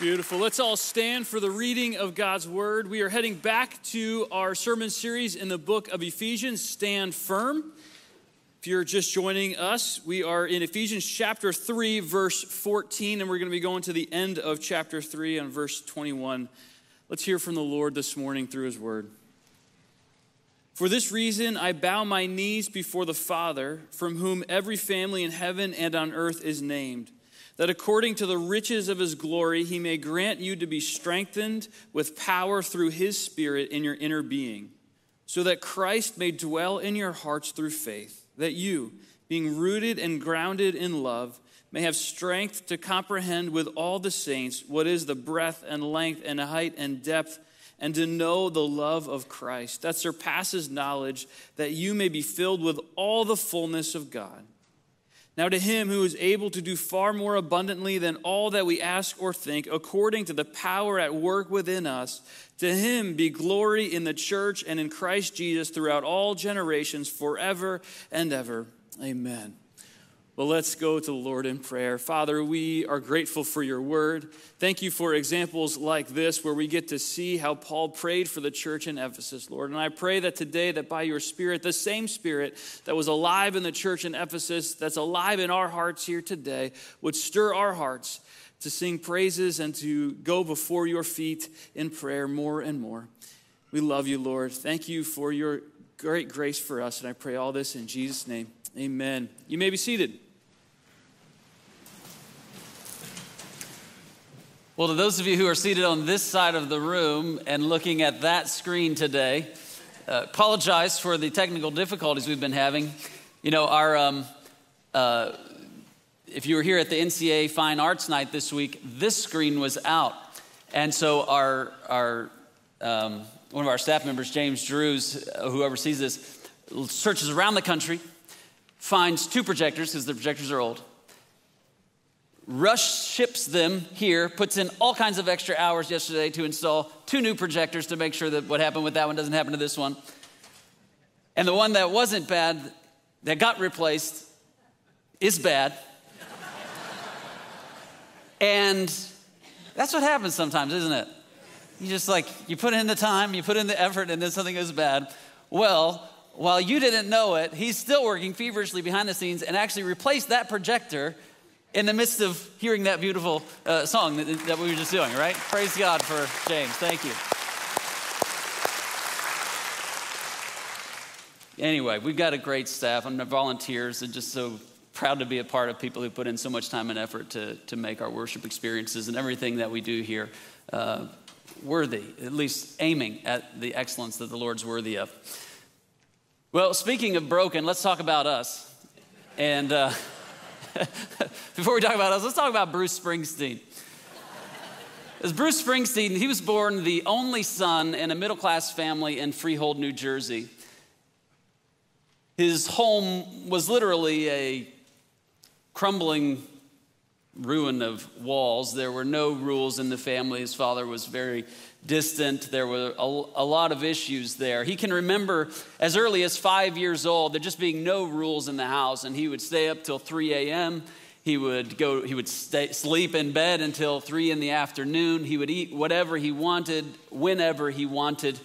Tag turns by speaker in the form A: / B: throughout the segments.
A: Beautiful. Let's all stand for the reading of God's word. We are heading back to our sermon series in the book of Ephesians, Stand Firm. If you're just joining us, we are in Ephesians chapter 3, verse 14, and we're going to be going to the end of chapter 3 and verse 21. Let's hear from the Lord this morning through his word. For this reason, I bow my knees before the Father, from whom every family in heaven and on earth is named that according to the riches of his glory, he may grant you to be strengthened with power through his Spirit in your inner being, so that Christ may dwell in your hearts through faith, that you, being rooted and grounded in love, may have strength to comprehend with all the saints what is the breadth and length and height and depth, and to know the love of Christ that surpasses knowledge, that you may be filled with all the fullness of God. Now, to him who is able to do far more abundantly than all that we ask or think, according to the power at work within us, to him be glory in the church and in Christ Jesus throughout all generations, forever and ever. Amen. Well, let's go to the Lord in prayer. Father, we are grateful for your word. Thank you for examples like this where we get to see how Paul prayed for the church in Ephesus, Lord. And I pray that today that by your spirit, the same spirit that was alive in the church in Ephesus, that's alive in our hearts here today, would stir our hearts to sing praises and to go before your feet in prayer more and more. We love you, Lord. Thank you for your great grace for us. And I pray all this in Jesus' name. Amen. You may be seated. Well, to those of you who are seated on this side of the room and looking at that screen today, uh, apologize for the technical difficulties we've been having. You know, our, um, uh, if you were here at the NCA Fine Arts Night this week, this screen was out. And so our, our um, one of our staff members, James Drews, uh, who oversees this, searches around the country, finds two projectors because the projectors are old, Rush ships them here, puts in all kinds of extra hours yesterday to install two new projectors to make sure that what happened with that one doesn't happen to this one. And the one that wasn't bad, that got replaced, is bad. and that's what happens sometimes, isn't it? You just like, you put in the time, you put in the effort, and then something goes bad. Well, while you didn't know it, he's still working feverishly behind the scenes and actually replaced that projector in the midst of hearing that beautiful uh, song that, that we were just doing, right? Praise God for James. Thank you. Anyway, we've got a great staff. I'm volunteers and just so proud to be a part of people who put in so much time and effort to, to make our worship experiences and everything that we do here uh, worthy, at least aiming at the excellence that the Lord's worthy of. Well, speaking of broken, let's talk about us. And uh, Before we talk about us, let's talk about Bruce Springsteen. As Bruce Springsteen, he was born the only son in a middle class family in Freehold, New Jersey. His home was literally a crumbling ruin of walls. There were no rules in the family. His father was very distant. There were a, a, lot of issues there. He can remember as early as five years old there just being no rules in the house, and he would stay up till 3 a.m. He would go. He would stay, sleep in bed until three in the afternoon. He would eat whatever he wanted, whenever he wanted.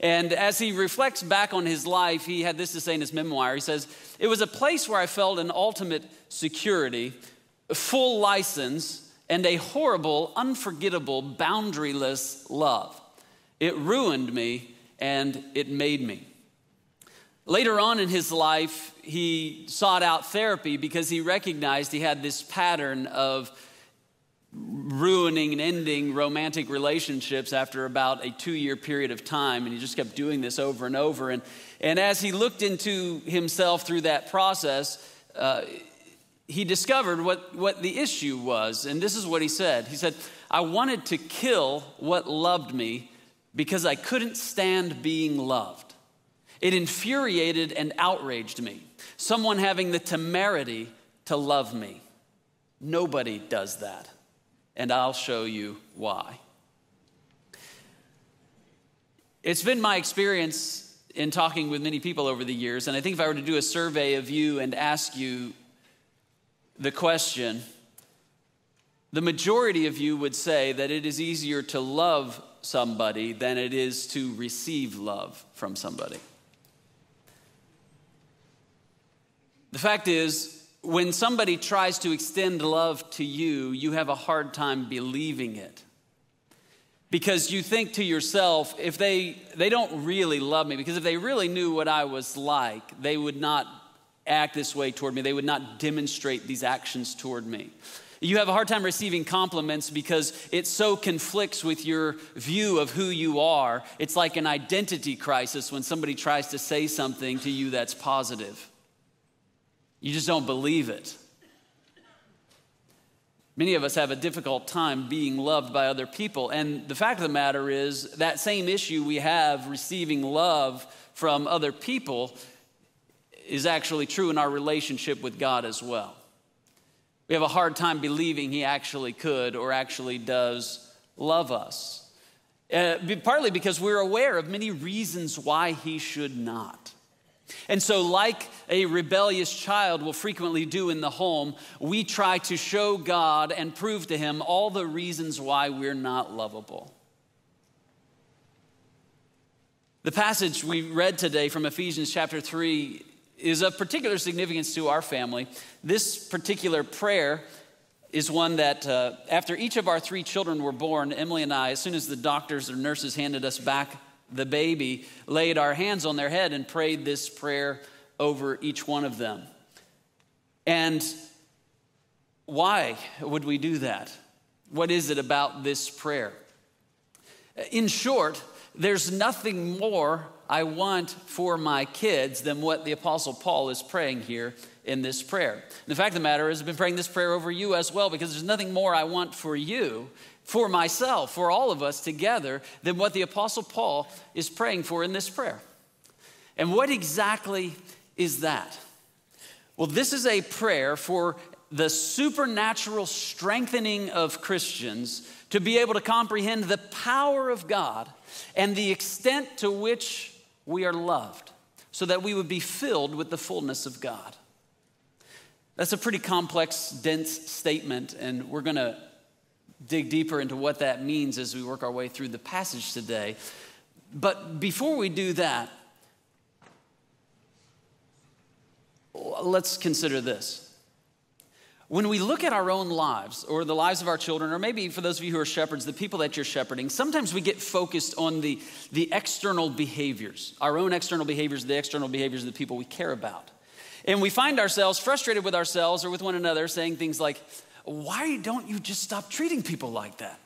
A: And as he reflects back on his life, he had this to say in his memoir. He says, It was a place where I felt an ultimate security, full license, and a horrible, unforgettable, boundaryless love. It ruined me and it made me. Later on in his life, he sought out therapy because he recognized he had this pattern of ruining and ending romantic relationships after about a two year period of time. And he just kept doing this over and over. And, and as he looked into himself through that process, uh, he discovered what, what the issue was. And this is what he said He said, I wanted to kill what loved me because I couldn't stand being loved. It infuriated and outraged me. Someone having the temerity to love me. Nobody does that. And I'll show you why. It's been my experience in talking with many people over the years, and I think if I were to do a survey of you and ask you the question the majority of you would say that it is easier to love somebody than it is to receive love from somebody. The fact is, when somebody tries to extend love to you, you have a hard time believing it. Because you think to yourself, if they, they don't really love me, because if they really knew what I was like, they would not act this way toward me. They would not demonstrate these actions toward me. You have a hard time receiving compliments because it so conflicts with your view of who you are. It's like an identity crisis when somebody tries to say something to you that's positive. You just don't believe it. Many of us have a difficult time being loved by other people. And the fact of the matter is, that same issue we have receiving love from other people is actually true in our relationship with God as well. We have a hard time believing He actually could or actually does love us. Uh, partly because we're aware of many reasons why He should not. And so, like a rebellious child will frequently do in the home, we try to show God and prove to Him all the reasons why we're not lovable. The passage we read today from Ephesians chapter 3 is of particular significance to our family. This particular prayer is one that, uh, after each of our three children were born, Emily and I, as soon as the doctors or nurses handed us back the baby, laid our hands on their head and prayed this prayer over each one of them. And why would we do that? What is it about this prayer? In short, there's nothing more I want for my kids than what the Apostle Paul is praying here in this prayer. And the fact of the matter is, I've been praying this prayer over you as well because there's nothing more I want for you, for myself, for all of us together than what the Apostle Paul is praying for in this prayer. And what exactly is that? Well, this is a prayer for the supernatural strengthening of Christians to be able to comprehend the power of God and the extent to which we are loved so that we would be filled with the fullness of God. That's a pretty complex, dense statement, and we're going to dig deeper into what that means as we work our way through the passage today. But before we do that, let's consider this. When we look at our own lives or the lives of our children, or maybe for those of you who are shepherds, the people that you're shepherding, sometimes we get focused on the, the external behaviors, our own external behaviors, the external behaviors of the people we care about. And we find ourselves frustrated with ourselves or with one another saying things like, Why don't you just stop treating people like that?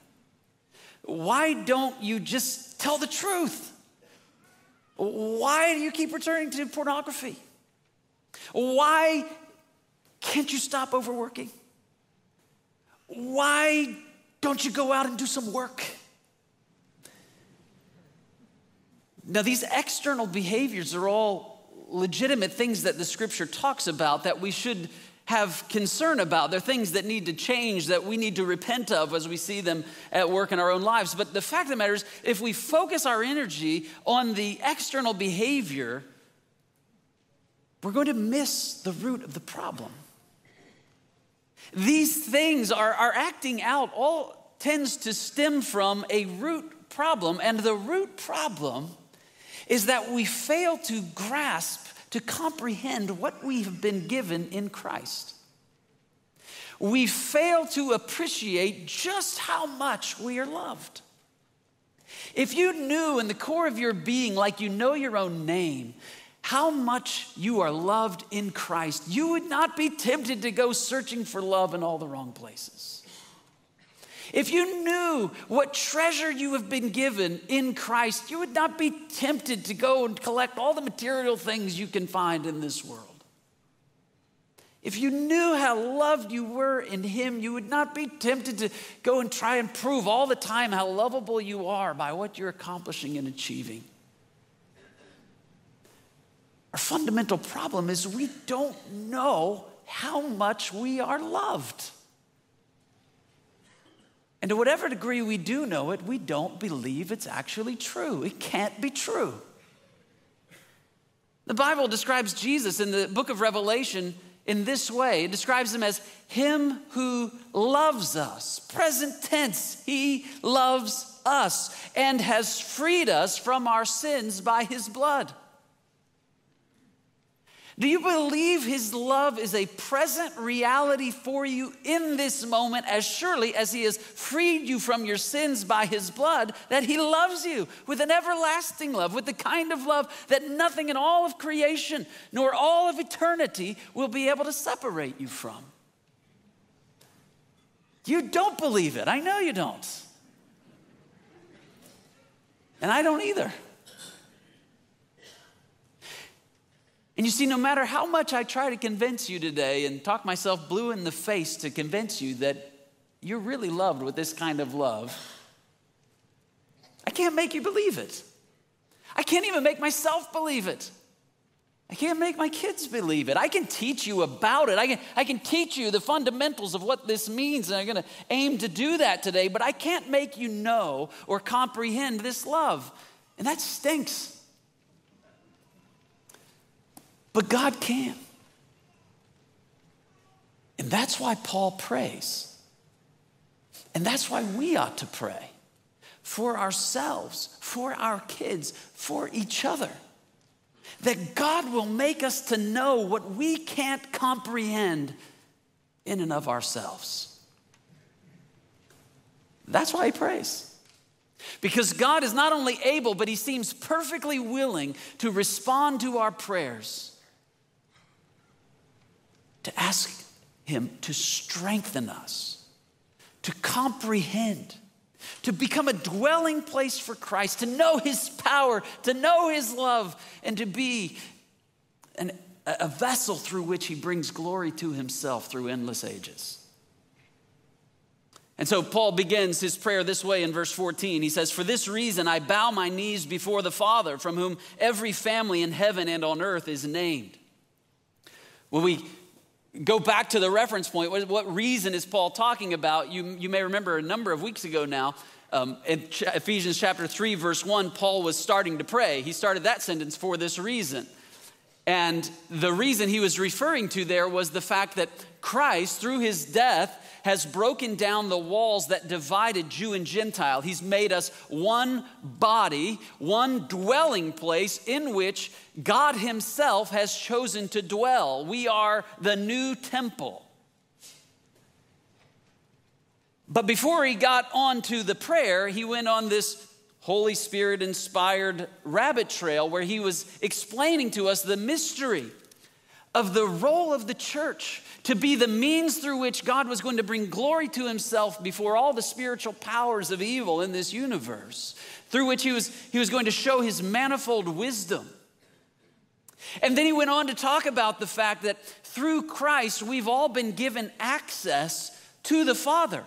A: Why don't you just tell the truth? Why do you keep returning to pornography? Why can't you stop overworking? Why don't you go out and do some work? Now, these external behaviors are all legitimate things that the scripture talks about that we should have concern about. They're things that need to change, that we need to repent of as we see them at work in our own lives. But the fact of the matter is, if we focus our energy on the external behavior, we're going to miss the root of the problem. These things are, are acting out, all tends to stem from a root problem. And the root problem is that we fail to grasp, to comprehend what we have been given in Christ. We fail to appreciate just how much we are loved. If you knew in the core of your being, like you know your own name, how much you are loved in Christ, you would not be tempted to go searching for love in all the wrong places. If you knew what treasure you have been given in Christ, you would not be tempted to go and collect all the material things you can find in this world. If you knew how loved you were in Him, you would not be tempted to go and try and prove all the time how lovable you are by what you're accomplishing and achieving. Our fundamental problem is we don't know how much we are loved. And to whatever degree we do know it, we don't believe it's actually true. It can't be true. The Bible describes Jesus in the book of Revelation in this way. It describes him as him who loves us. Present tense, he loves us and has freed us from our sins by his blood. Do you believe His love is a present reality for you in this moment, as surely as He has freed you from your sins by His blood, that He loves you with an everlasting love, with the kind of love that nothing in all of creation nor all of eternity will be able to separate you from? You don't believe it. I know you don't. And I don't either. And you see, no matter how much I try to convince you today and talk myself blue in the face to convince you that you're really loved with this kind of love, I can't make you believe it. I can't even make myself believe it. I can't make my kids believe it. I can teach you about it. I can, I can teach you the fundamentals of what this means, and I'm going to aim to do that today, but I can't make you know or comprehend this love. And that stinks. But God can. And that's why Paul prays. And that's why we ought to pray for ourselves, for our kids, for each other. That God will make us to know what we can't comprehend in and of ourselves. That's why he prays. Because God is not only able, but he seems perfectly willing to respond to our prayers to ask Him to strengthen us, to comprehend, to become a dwelling place for Christ, to know His power, to know His love, and to be an, a vessel through which He brings glory to Himself through endless ages. And so Paul begins his prayer this way in verse 14. He says, For this reason I bow my knees before the Father, from whom every family in heaven and on earth is named. When we go back to the reference point. What, what reason is Paul talking about? You, you may remember a number of weeks ago now, um, in Ch- Ephesians chapter 3, verse 1, Paul was starting to pray. He started that sentence for this reason. And the reason he was referring to there was the fact that Christ, through his death, has broken down the walls that divided Jew and Gentile. He's made us one body, one dwelling place in which God Himself has chosen to dwell. We are the new temple. But before he got on to the prayer, he went on this Holy Spirit inspired rabbit trail where he was explaining to us the mystery of the role of the church to be the means through which God was going to bring glory to himself before all the spiritual powers of evil in this universe, through which he was, he was going to show his manifold wisdom. And then he went on to talk about the fact that through Christ, we've all been given access to the Father.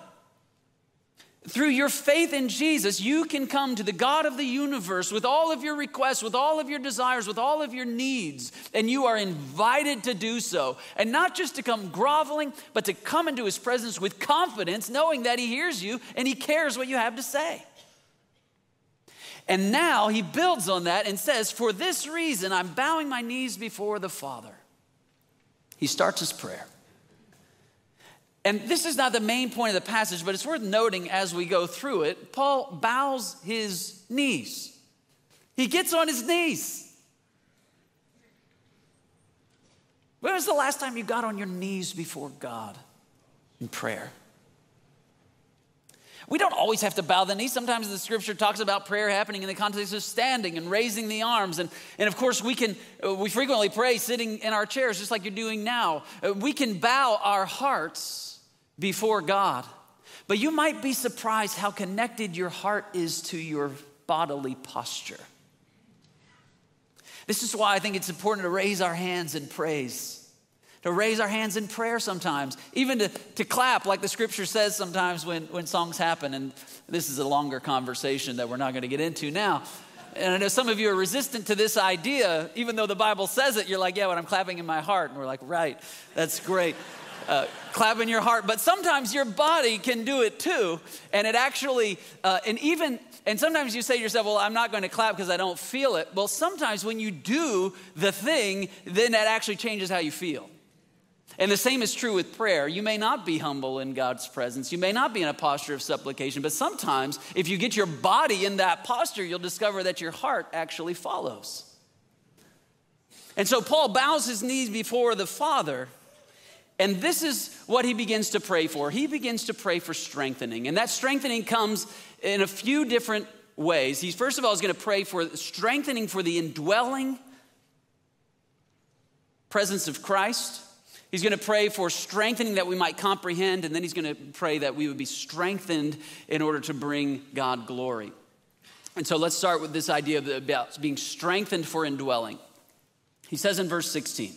A: Through your faith in Jesus, you can come to the God of the universe with all of your requests, with all of your desires, with all of your needs, and you are invited to do so. And not just to come groveling, but to come into his presence with confidence, knowing that he hears you and he cares what you have to say. And now he builds on that and says, For this reason, I'm bowing my knees before the Father. He starts his prayer. And this is not the main point of the passage, but it's worth noting as we go through it. Paul bows his knees, he gets on his knees. When was the last time you got on your knees before God in prayer? We don't always have to bow the knee. Sometimes the scripture talks about prayer happening in the context of standing and raising the arms. And, and of course, we can, uh, we frequently pray sitting in our chairs, just like you're doing now. Uh, we can bow our hearts before God. But you might be surprised how connected your heart is to your bodily posture. This is why I think it's important to raise our hands in praise, to raise our hands in prayer sometimes, even to, to clap, like the scripture says sometimes when, when songs happen. And this is a longer conversation that we're not going to get into now. And I know some of you are resistant to this idea, even though the Bible says it, you're like, yeah, but I'm clapping in my heart. And we're like, right, that's great uh, clap in your heart, but sometimes your body can do it too. And it actually, uh, and even, and sometimes you say to yourself, well, I'm not going to clap because I don't feel it. Well, sometimes when you do the thing, then that actually changes how you feel. And the same is true with prayer. You may not be humble in God's presence. You may not be in a posture of supplication, but sometimes if you get your body in that posture, you'll discover that your heart actually follows. And so Paul bows his knees before the Father, and this is what he begins to pray for. He begins to pray for strengthening, and that strengthening comes in a few different ways. He's first of all is going to pray for strengthening for the indwelling presence of Christ. He's going to pray for strengthening that we might comprehend, and then he's going to pray that we would be strengthened in order to bring God glory. And so let's start with this idea of about being strengthened for indwelling. He says in verse 16,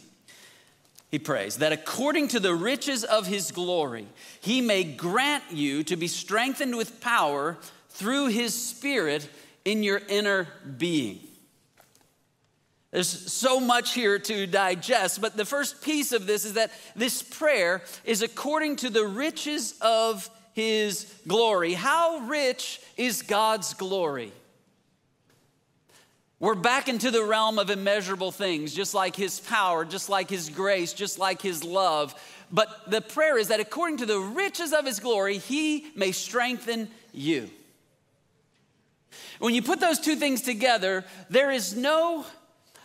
A: he prays that according to the riches of his glory, he may grant you to be strengthened with power through his spirit in your inner being. There's so much here to digest, but the first piece of this is that this prayer is according to the riches of his glory. How rich is God's glory? We're back into the realm of immeasurable things, just like his power, just like his grace, just like his love. But the prayer is that according to the riches of his glory, he may strengthen you. When you put those two things together, there is no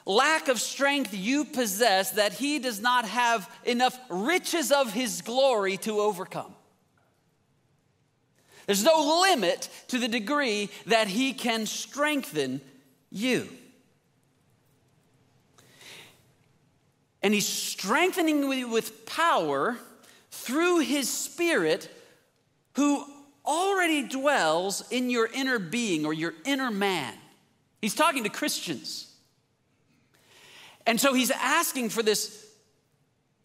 A: lack of strength you possess that he does not have enough riches of his glory to overcome. There's no limit to the degree that he can strengthen you. And he's strengthening you with power through his spirit who already dwells in your inner being or your inner man. He's talking to Christians. And so he's asking for this,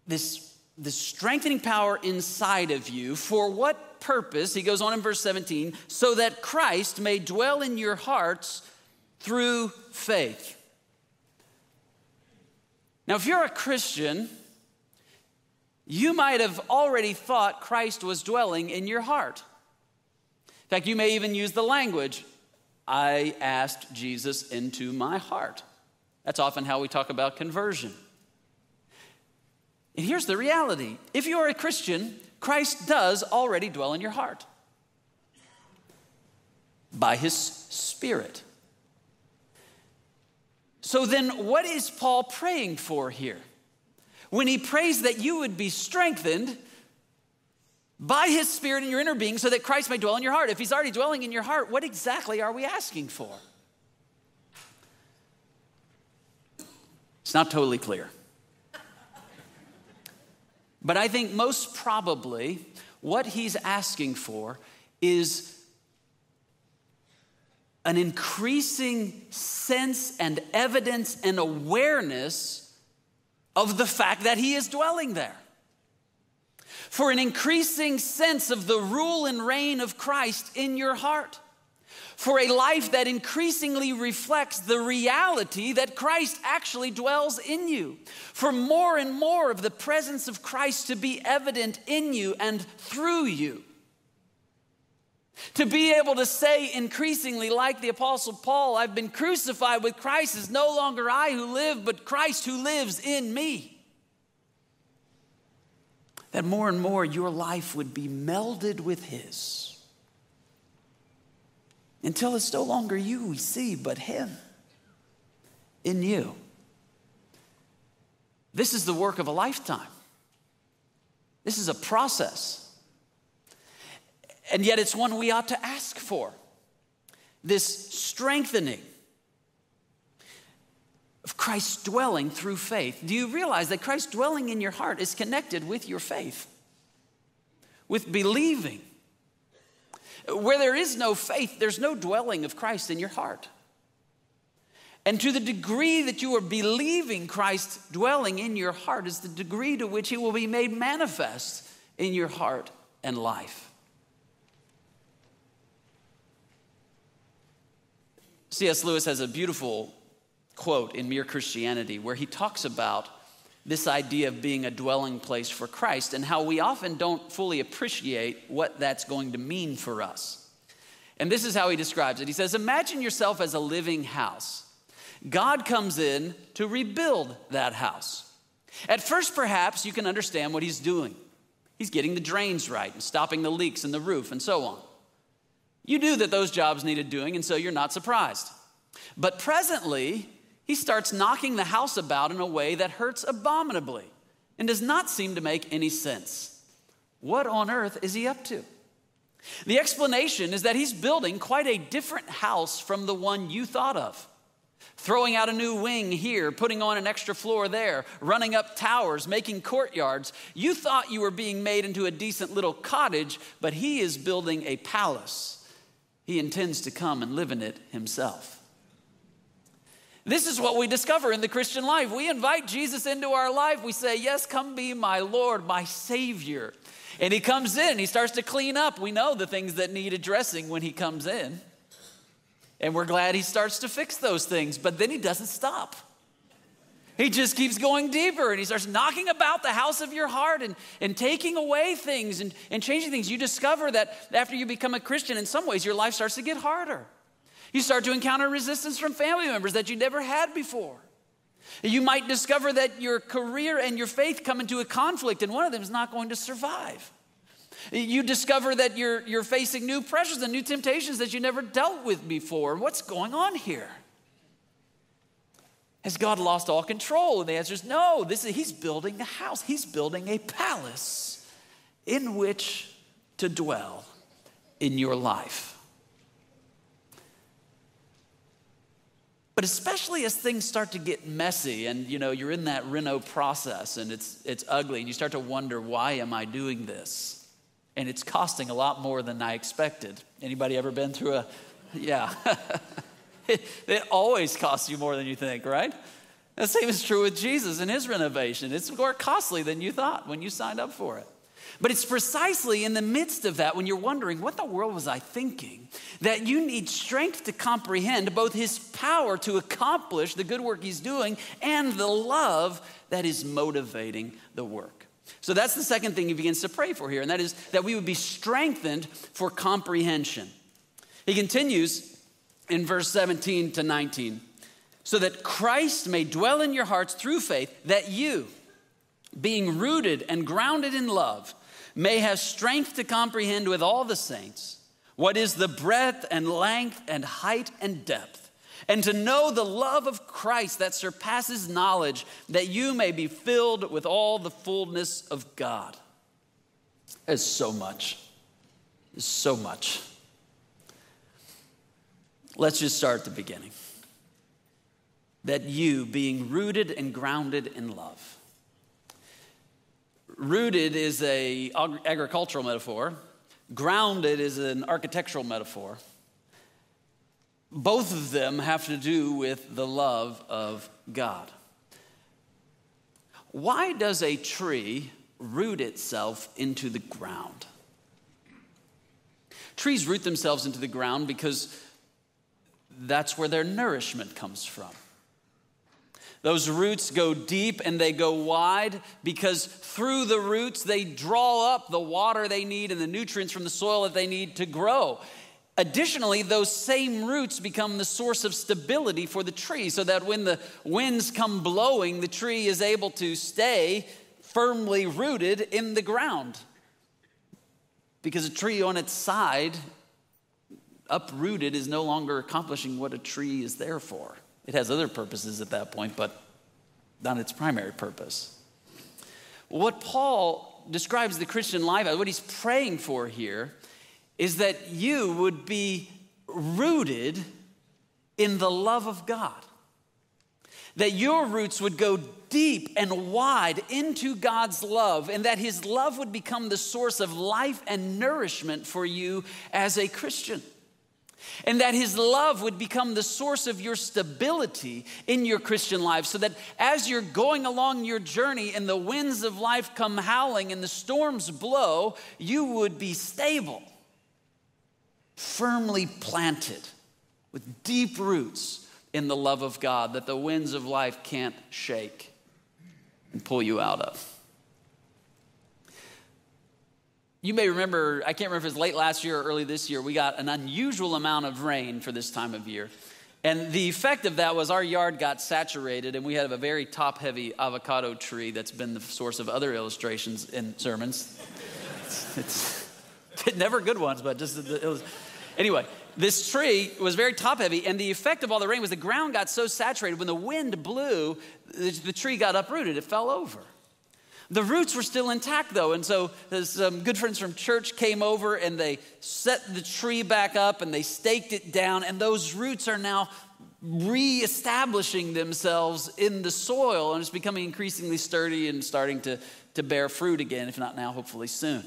A: this, this strengthening power inside of you. For what purpose? He goes on in verse 17, so that Christ may dwell in your hearts through faith. Now, if you're a Christian, you might have already thought Christ was dwelling in your heart. In fact, you may even use the language, I asked Jesus into my heart. That's often how we talk about conversion. And here's the reality if you're a Christian, Christ does already dwell in your heart by his Spirit. So then, what is Paul praying for here? When he prays that you would be strengthened by his spirit in your inner being so that Christ may dwell in your heart. If he's already dwelling in your heart, what exactly are we asking for? It's not totally clear. But I think most probably what he's asking for is an increasing sense and evidence and awareness of the fact that he is dwelling there. For an increasing sense of the rule and reign of Christ in your heart, for a life that increasingly reflects the reality that Christ actually dwells in you, for more and more of the presence of Christ to be evident in you and through you. To be able to say increasingly, like the Apostle Paul, I've been crucified with Christ, is no longer I who live, but Christ who lives in me that more and more your life would be melded with His until it's no longer you we see, but Him in you. This is the work of a lifetime. This is a process. And yet, it's one we ought to ask for this strengthening of Christ's dwelling through faith. Do you realize that Christ dwelling in your heart is connected with your faith, with believing? Where there is no faith, there's no dwelling of Christ in your heart. And to the degree that you are believing Christ dwelling in your heart is the degree to which he will be made manifest in your heart and life. C.S. Lewis has a beautiful quote in Mere Christianity where he talks about this idea of being a dwelling place for Christ and how we often don't fully appreciate what that's going to mean for us. And this is how he describes it. He says, Imagine yourself as a living house. God comes in to rebuild that house. At first, perhaps you can understand what he's doing. He's getting the drains right and stopping the leaks in the roof and so on. You knew that those jobs needed doing, and so you're not surprised. But presently, he starts knocking the house about in a way that hurts abominably and does not seem to make any sense. What on earth is he up to? The explanation is that he's building quite a different house from the one you thought of. Throwing out a new wing here, putting on an extra floor there, running up towers, making courtyards. You thought you were being made into a decent little cottage, but he is building a palace. He intends to come and live in it himself. This is what we discover in the Christian life. We invite Jesus into our life. We say, Yes, come be my Lord, my Savior. And he comes in, he starts to clean up. We know the things that need addressing when he comes in. And we're glad he starts to fix those things, but then he doesn't stop. He just keeps going deeper and he starts knocking about the house of your heart and, and taking away things and, and changing things. You discover that after you become a Christian, in some ways, your life starts to get harder. You start to encounter resistance from family members that you never had before. You might discover that your career and your faith come into a conflict, and one of them is not going to survive. You discover that you're, you're facing new pressures and new temptations that you never dealt with before. What's going on here? Has God lost all control? And the answer is no. This is, he's building a house, He's building a palace in which to dwell in your life. But especially as things start to get messy and you know you're in that reno process and it's it's ugly and you start to wonder why am I doing this? And it's costing a lot more than I expected. Anybody ever been through a yeah. it, it always costs you more than you think, right? The same is true with Jesus and his renovation. It's more costly than you thought when you signed up for it. But it's precisely in the midst of that when you're wondering, what the world was I thinking? That you need strength to comprehend both his power to accomplish the good work he's doing and the love that is motivating the work. So that's the second thing he begins to pray for here, and that is that we would be strengthened for comprehension. He continues in verse 17 to 19 so that Christ may dwell in your hearts through faith, that you, being rooted and grounded in love, may have strength to comprehend with all the saints what is the breadth and length and height and depth, and to know the love of Christ that surpasses knowledge, that you may be filled with all the fullness of God. It's so much. So much. Let's just start at the beginning. That you, being rooted and grounded in love, Rooted is a agricultural metaphor. Grounded is an architectural metaphor. Both of them have to do with the love of God. Why does a tree root itself into the ground? Trees root themselves into the ground because that's where their nourishment comes from. Those roots go deep and they go wide because through the roots they draw up the water they need and the nutrients from the soil that they need to grow. Additionally, those same roots become the source of stability for the tree so that when the winds come blowing, the tree is able to stay firmly rooted in the ground. Because a tree on its side, uprooted, is no longer accomplishing what a tree is there for. It has other purposes at that point, but not its primary purpose. What Paul describes the Christian life as, what he's praying for here, is that you would be rooted in the love of God. That your roots would go deep and wide into God's love, and that His love would become the source of life and nourishment for you as a Christian and that his love would become the source of your stability in your Christian life, so that as you're going along your journey and the winds of life come howling and the storms blow, you would be stable, firmly planted, with deep roots in the love of God that the winds of life can't shake and pull you out of. You may remember, I can't remember if it was late last year or early this year, we got an unusual amount of rain for this time of year. And the effect of that was our yard got saturated, and we had a very top heavy avocado tree that's been the source of other illustrations in sermons. It's, it's never good ones, but just it was. Anyway, this tree was very top heavy, and the effect of all the rain was the ground got so saturated when the wind blew, the tree got uprooted, it fell over. The roots were still intact though, and so uh, some good friends from church came over and they set the tree back up and they staked it down, and those roots are now reestablishing themselves in the soil and it's becoming increasingly sturdy and starting to, to bear fruit again, if not now, hopefully soon.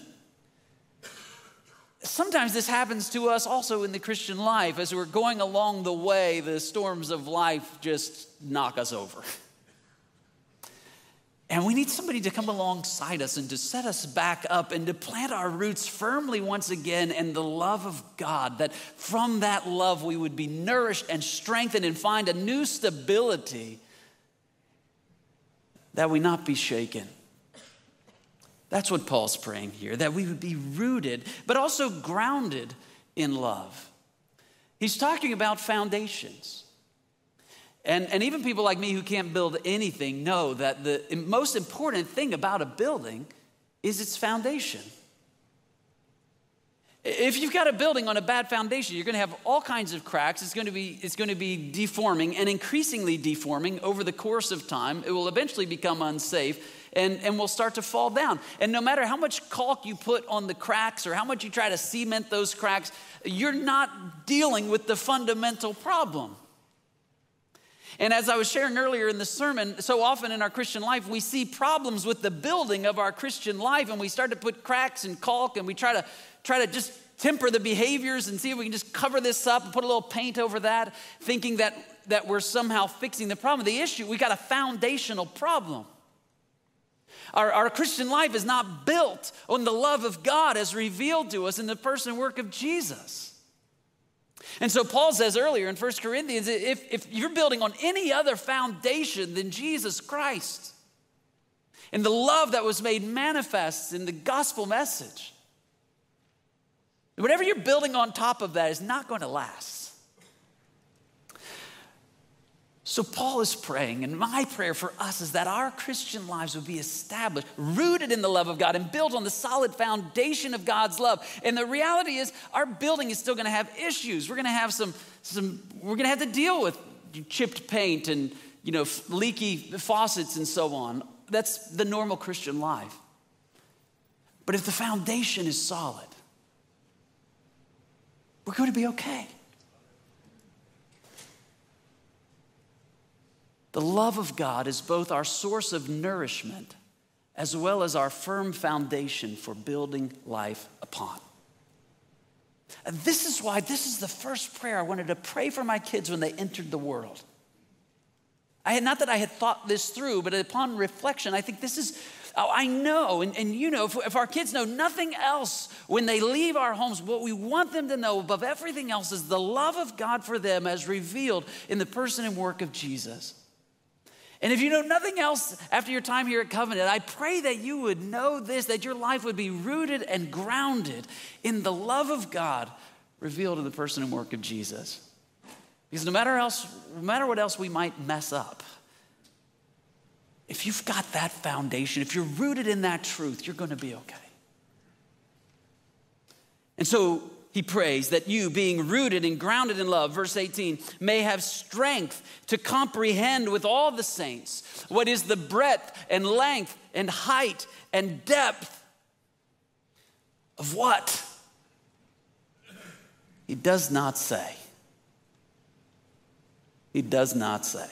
A: Sometimes this happens to us also in the Christian life. As we're going along the way, the storms of life just knock us over. And we need somebody to come alongside us and to set us back up and to plant our roots firmly once again in the love of God, that from that love we would be nourished and strengthened and find a new stability that we not be shaken. That's what Paul's praying here, that we would be rooted, but also grounded in love. He's talking about foundations. And, and even people like me who can't build anything know that the most important thing about a building is its foundation. If you've got a building on a bad foundation, you're going to have all kinds of cracks. It's going to be, it's going to be deforming and increasingly deforming over the course of time. It will eventually become unsafe and, and will start to fall down. And no matter how much caulk you put on the cracks or how much you try to cement those cracks, you're not dealing with the fundamental problem. And as I was sharing earlier in the sermon, so often in our Christian life, we see problems with the building of our Christian life, and we start to put cracks and caulk, and we try to try to just temper the behaviors and see if we can just cover this up and put a little paint over that, thinking that that we're somehow fixing the problem. The issue, we got a foundational problem. Our, our Christian life is not built on the love of God as revealed to us in the person and work of Jesus. And so Paul says earlier in 1 Corinthians if, if you're building on any other foundation than Jesus Christ and the love that was made manifest in the gospel message, whatever you're building on top of that is not going to last. So, Paul is praying, and my prayer for us is that our Christian lives would be established, rooted in the love of God, and built on the solid foundation of God's love. And the reality is, our building is still gonna have issues. We're gonna have some, some we're gonna have to deal with chipped paint and you know, leaky faucets and so on. That's the normal Christian life. But if the foundation is solid, we're going to be okay. The love of God is both our source of nourishment as well as our firm foundation for building life upon. This is why this is the first prayer I wanted to pray for my kids when they entered the world. I had not that I had thought this through, but upon reflection, I think this is, oh, I know, and, and you know, if, if our kids know nothing else when they leave our homes, what we want them to know above everything else is the love of God for them as revealed in the person and work of Jesus. And if you know nothing else after your time here at Covenant, I pray that you would know this that your life would be rooted and grounded in the love of God revealed in the person and work of Jesus. Because no matter else, no matter what else we might mess up, if you've got that foundation, if you're rooted in that truth, you're going to be okay. And so he prays that you, being rooted and grounded in love, verse 18, may have strength to comprehend with all the saints what is the breadth and length and height and depth of what? He does not say. He does not say.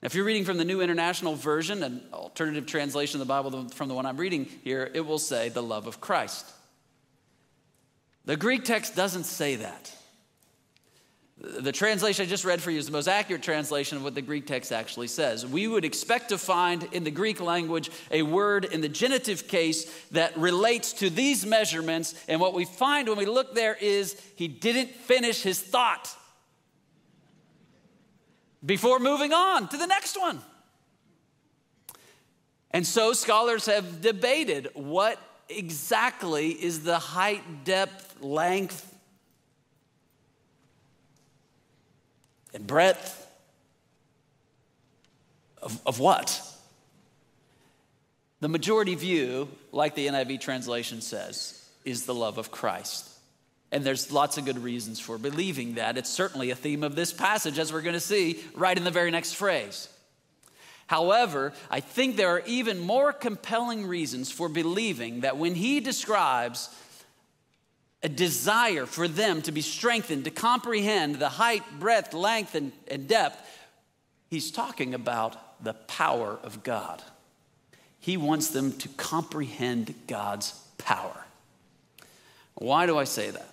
A: If you're reading from the New International Version, an alternative translation of the Bible from the one I'm reading here, it will say the love of Christ. The Greek text doesn't say that. The translation I just read for you is the most accurate translation of what the Greek text actually says. We would expect to find in the Greek language a word in the genitive case that relates to these measurements, and what we find when we look there is he didn't finish his thought before moving on to the next one. And so scholars have debated what exactly is the height, depth, length? and breadth. Of, of what? The majority view, like the NIV translation says, is the love of Christ. And there's lots of good reasons for believing that. It's certainly a theme of this passage, as we're going to see right in the very next phrase. However, I think there are even more compelling reasons for believing that when he describes a desire for them to be strengthened, to comprehend the height, breadth, length, and, and depth, he's talking about the power of God. He wants them to comprehend God's power. Why do I say that?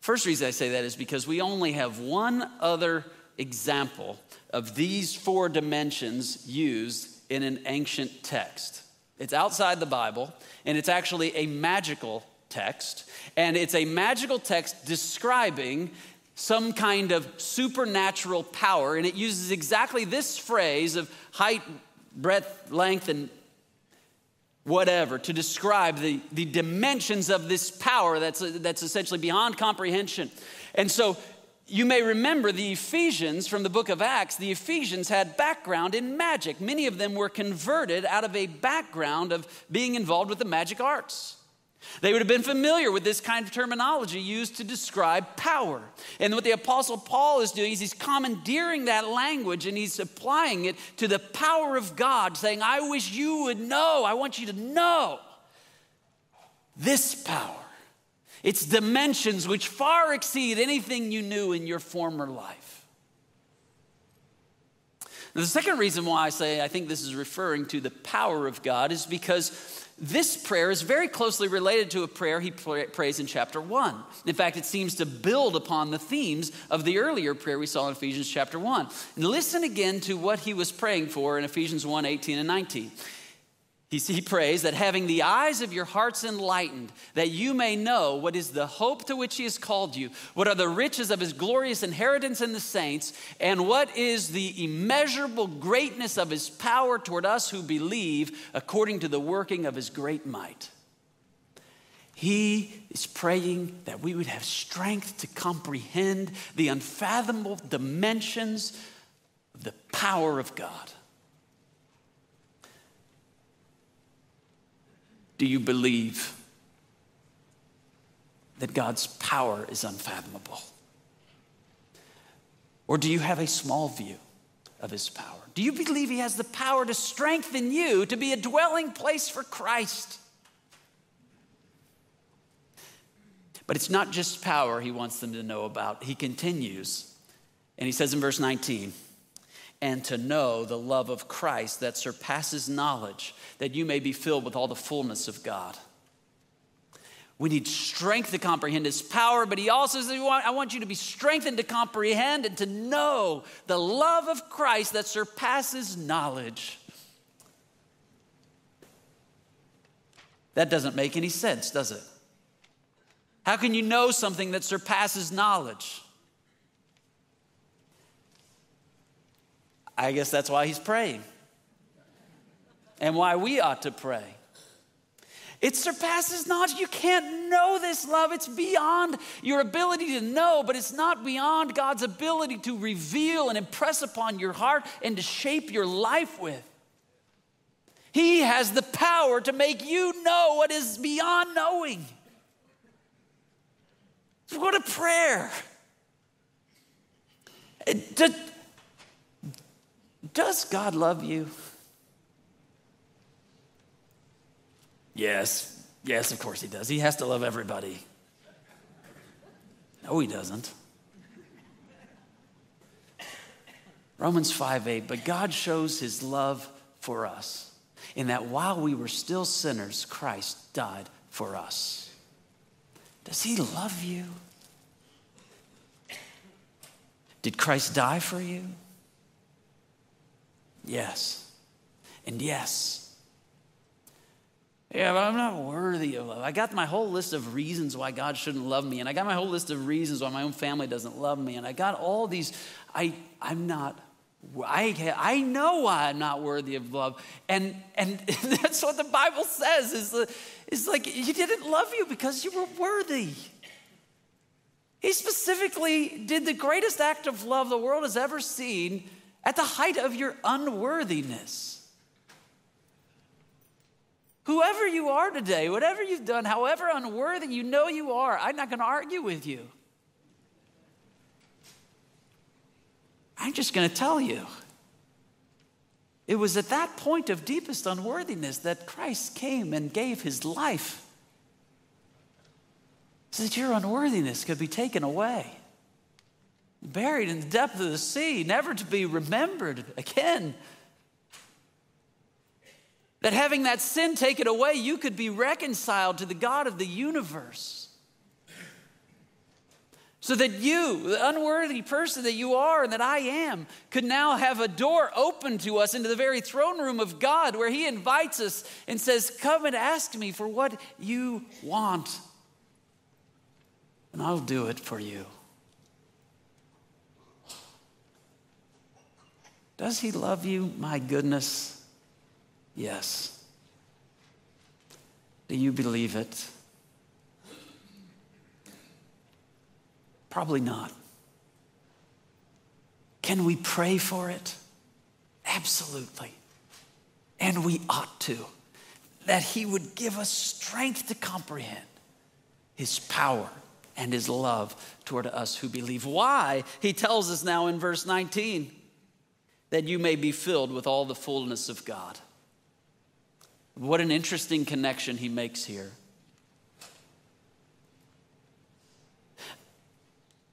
A: First reason I say that is because we only have one other example of these four dimensions used in an ancient text. It's outside the Bible, and it's actually a magical text. And it's a magical text describing some kind of supernatural power, and it uses exactly this phrase of height, breadth, length, and whatever to describe the, the dimensions of this power that's, that's essentially beyond comprehension. And so you may remember the Ephesians from the book of Acts. The Ephesians had background in magic. Many of them were converted out of a background of being involved with the magic arts. They would have been familiar with this kind of terminology used to describe power. And what the Apostle Paul is doing is he's commandeering that language and he's applying it to the power of God, saying, I wish you would know, I want you to know this power. Its dimensions which far exceed anything you knew in your former life. Now, the second reason why I say I think this is referring to the power of God is because this prayer is very closely related to a prayer he prays in chapter 1. In fact, it seems to build upon the themes of the earlier prayer we saw in Ephesians chapter 1. And listen again to what he was praying for in Ephesians 1 18 and 19. He, he prays that having the eyes of your hearts enlightened, that you may know what is the hope to which he has called you, what are the riches of his glorious inheritance in the saints, and what is the immeasurable greatness of his power toward us who believe, according to the working of his great might. He is praying that we would have strength to comprehend the unfathomable dimensions of the power of God. Do you believe that God's power is unfathomable? Or do you have a small view of his power? Do you believe he has the power to strengthen you to be a dwelling place for Christ? But it's not just power he wants them to know about. He continues, and he says in verse 19, and to know the love of Christ that surpasses knowledge, that you may be filled with all the fullness of God. We need strength to comprehend his power, but he also says, I want you to be strengthened to comprehend and to know the love of Christ that surpasses knowledge. That doesn't make any sense, does it? How can you know something that surpasses knowledge? I guess that's why he's praying and why we ought to pray. It surpasses knowledge. You can't know this love. It's beyond your ability to know, but it's not beyond God's ability to reveal and impress upon your heart and to shape your life with. He has the power to make you know what is beyond knowing. What a prayer. It, does God love you? Yes, yes, of course he does. He has to love everybody. No, he doesn't. Romans 5 8, but God shows his love for us in that while we were still sinners, Christ died for us. Does he love you? Did Christ die for you? Yes. And yes. Yeah, but I'm not worthy of love. I got my whole list of reasons why God shouldn't love me, and I got my whole list of reasons why my own family doesn't love me, and I got all these. I, I'm not. I, I know why I'm not worthy of love, and and that's what the Bible says is is like He didn't love you because you were worthy. He specifically did the greatest act of love the world has ever seen at the height of your unworthiness. Whoever you are today, whatever you've done, however unworthy you know you are, I'm not going to argue with you. I'm just going to tell you. It was at that point of deepest unworthiness that Christ came and gave his life so that your unworthiness could be taken away, buried in the depth of the sea, never to be remembered again. That having that sin taken away, you could be reconciled to the God of the universe. So that you, the unworthy person that you are and that I am, could now have a door open to us into the very throne room of God where He invites us and says, Come and ask me for what you want and I'll do it for you. Does he love you? My goodness, yes. Do you believe it? Probably not. Can we pray for it? Absolutely. And we ought to. That He would give us strength to comprehend His power and his love toward us who believe. Why? He tells us now in verse 19 that you may be filled with all the fullness of God. What an interesting connection he makes here.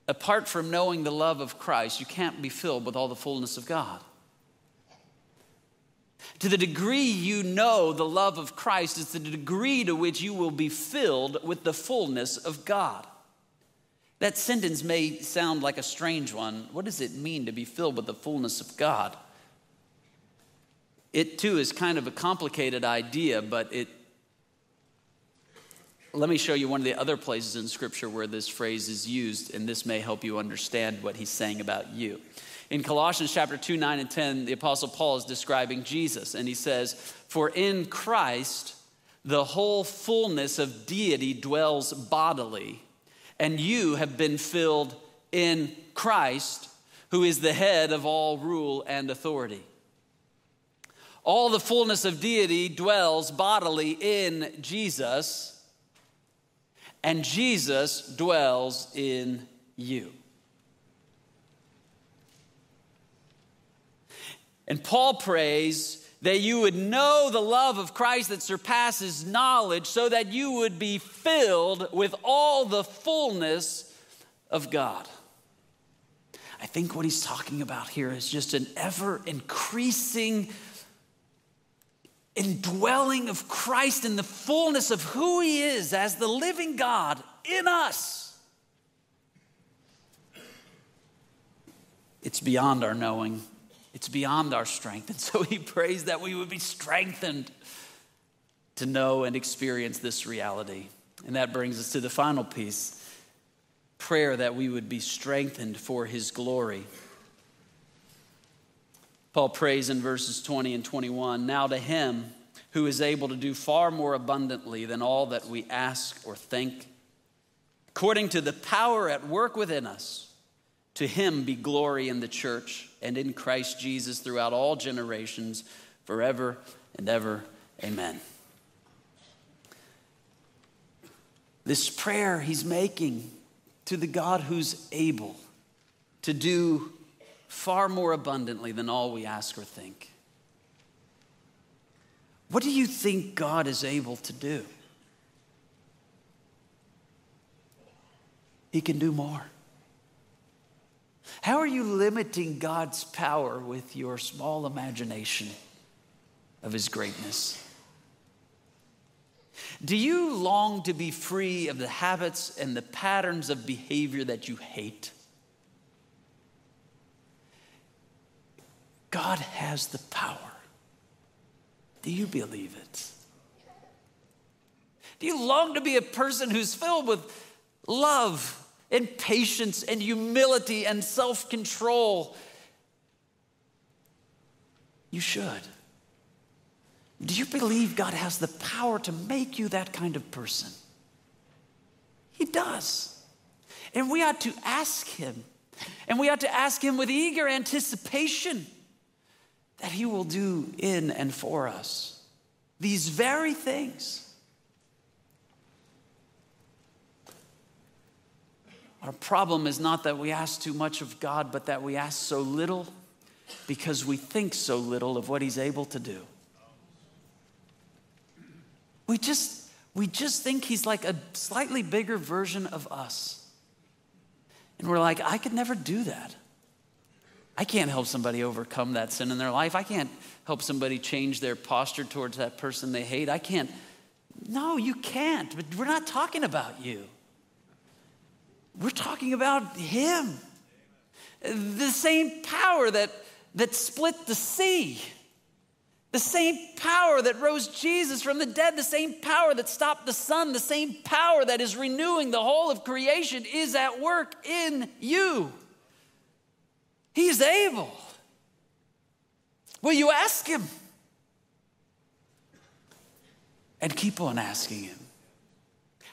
A: Apart from knowing the love of Christ, you can't be filled with all the fullness of God. To the degree you know the love of Christ is the degree to which you will be filled with the fullness of God. That sentence may sound like a strange one. What does it mean to be filled with the fullness of God? It too is kind of a complicated idea, but it let me show you one of the other places in Scripture where this phrase is used, and this may help you understand what he's saying about you. In Colossians chapter 2, 9, and 10, the Apostle Paul is describing Jesus, and he says, For in Christ the whole fullness of deity dwells bodily and you have been filled in Christ, who is the head of all rule and authority. All the fullness of deity dwells bodily in Jesus, and Jesus dwells in you. And Paul prays that you would know the love of Christ that surpasses knowledge, so that you would be filled with all the fullness of God. I think what he's talking about here is just an ever increasing indwelling of Christ in the fullness of who he is as the living God in us. It's beyond our knowing. It's beyond our strength. And so he prays that we would be strengthened to know and experience this reality. And that brings us to the final piece prayer that we would be strengthened for his glory. Paul prays in verses 20 and 21 Now to him who is able to do far more abundantly than all that we ask or think, according to the power at work within us. To him be glory in the church and in Christ Jesus throughout all generations, forever and ever. Amen. This prayer he's making to the God who's able to do far more abundantly than all we ask or think. What do you think God is able to do? He can do more. How are you limiting God's power with your small imagination of His greatness? Do you long to be free of the habits and the patterns of behavior that you hate? God has the power. Do you believe it? Do you long to be a person who's filled with love and patience and humility and self control. You should. Do you believe God has the power to make you that kind of person? He does. And we ought to ask Him. And we ought to ask Him with eager anticipation that He will do in and for us these very things. Our problem is not that we ask too much of God, but that we ask so little because we think so little of what He's able to do. We just, we just think He's like a slightly bigger version of us. And we're like, I could never do that. I can't help somebody overcome that sin in their life. I can't help somebody change their posture towards that person they hate. I can't. No, you can't. But we're not talking about you. We're talking about Him. The same power that, that split the sea, the same power that rose Jesus from the dead, the same power that stopped the sun, the same power that is renewing the whole of creation is at work in you. He's able. Will you ask Him? And keep on asking Him.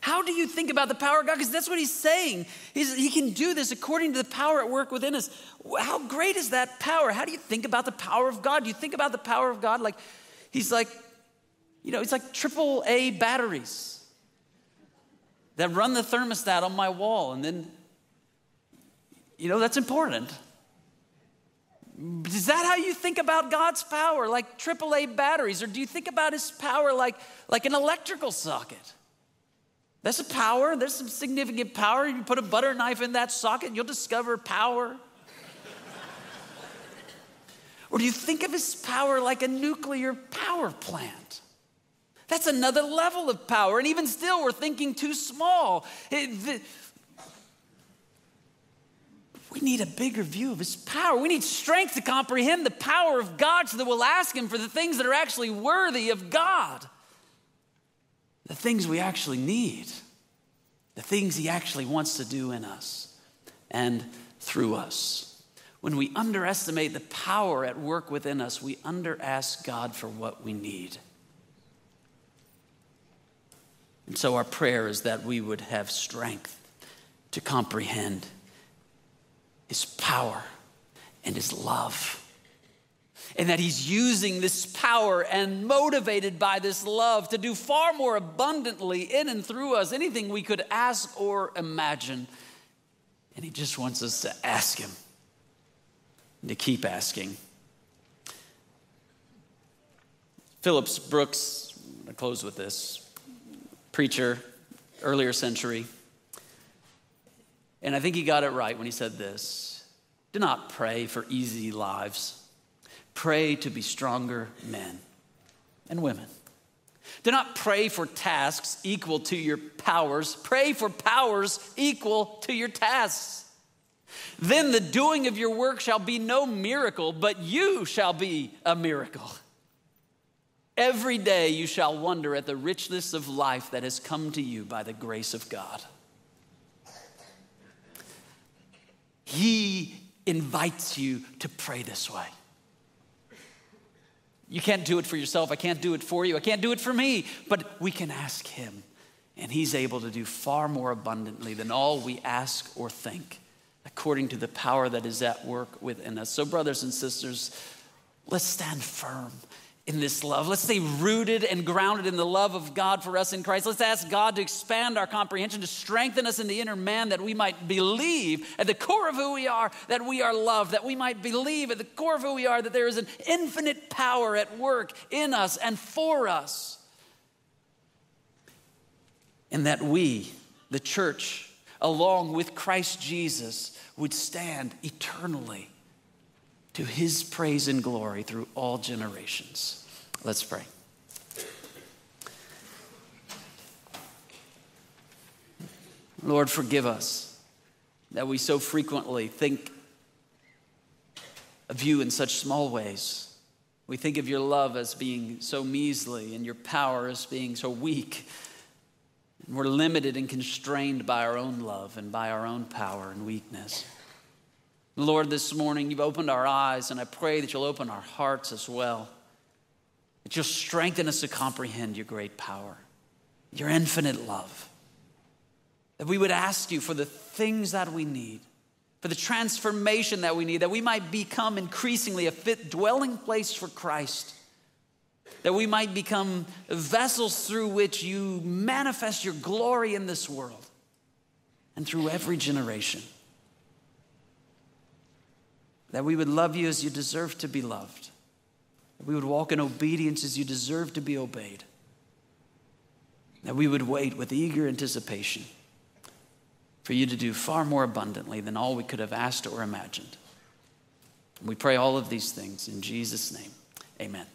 A: How do you think about the power of God? Because that's what he's saying. He's, he can do this according to the power at work within us. How great is that power? How do you think about the power of God? Do you think about the power of God like he's like, you know, it's like triple A batteries that run the thermostat on my wall. And then, you know, that's important. Is that how you think about God's power, like AAA batteries? Or do you think about his power like, like an electrical socket? That's a power. There's some significant power. You put a butter knife in that socket, you'll discover power. or do you think of his power like a nuclear power plant? That's another level of power. And even still, we're thinking too small. It, the, we need a bigger view of his power. We need strength to comprehend the power of God so that we'll ask him for the things that are actually worthy of God the things we actually need, the things He actually wants to do in us and through us. When we underestimate the power at work within us, we underask God for what we need. And so, our prayer is that we would have strength to comprehend His power and His love and that he's using this power and motivated by this love to do far more abundantly in and through us anything we could ask or imagine. And he just wants us to ask him and to keep asking. Phillips Brooks, I'm going to close with this, preacher, earlier century. And I think he got it right when he said this Do not pray for easy lives Pray to be stronger men and women. Do not pray for tasks equal to your powers. Pray for powers equal to your tasks. Then the doing of your work shall be no miracle, but you shall be a miracle. Every day you shall wonder at the richness of life that has come to you by the grace of God. He invites you to pray this way. You can't do it for yourself. I can't do it for you. I can't do it for me. But we can ask Him, and He's able to do far more abundantly than all we ask or think, according to the power that is at work within us. So, brothers and sisters, let's stand firm in this love. Let's stay rooted and grounded in the love of God for us in Christ. Let's ask God to expand our comprehension, to strengthen us in the inner man that we might believe at the core of who we are that we are loved, that we might believe at the core of who we are that there is an infinite power at work in us and for us. And that we, the church, along with Christ Jesus, would stand eternally to his praise and glory through all generations. Let's pray. Lord, forgive us that we so frequently think of you in such small ways. We think of your love as being so measly and your power as being so weak. And we're limited and constrained by our own love and by our own power and weakness. Lord, this morning you've opened our eyes, and I pray that you'll open our hearts as well. That you'll strengthen us to comprehend your great power, your infinite love. That we would ask you for the things that we need, for the transformation that we need, that we might become increasingly a fit dwelling place for Christ, that we might become vessels through which you manifest your glory in this world and through every generation. That we would love you as you deserve to be loved. That we would walk in obedience as you deserve to be obeyed. That we would wait with eager anticipation for you to do far more abundantly than all we could have asked or imagined. We pray all of these things in Jesus' name. Amen.